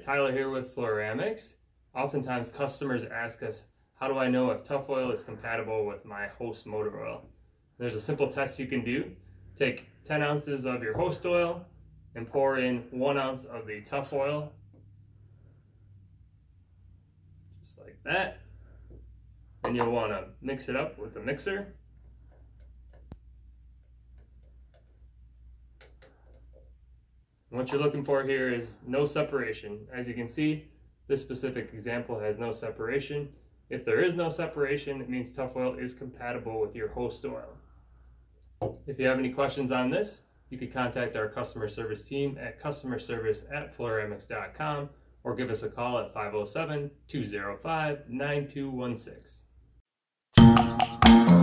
Tyler here with Fluoramics. Oftentimes customers ask us, how do I know if Tufoil is compatible with my host motor oil? There's a simple test you can do. Take 10 ounces of your host oil and pour in one ounce of the Tufoil. Just like that. And you'll want to mix it up with the mixer. What you're looking for here is no separation. As you can see, this specific example has no separation. If there is no separation, it means Tufoil is compatible with your host oil. If you have any questions on this, you can contact our customer service team at customerservice at fluoramics.com or give us a call at 507 205 9216.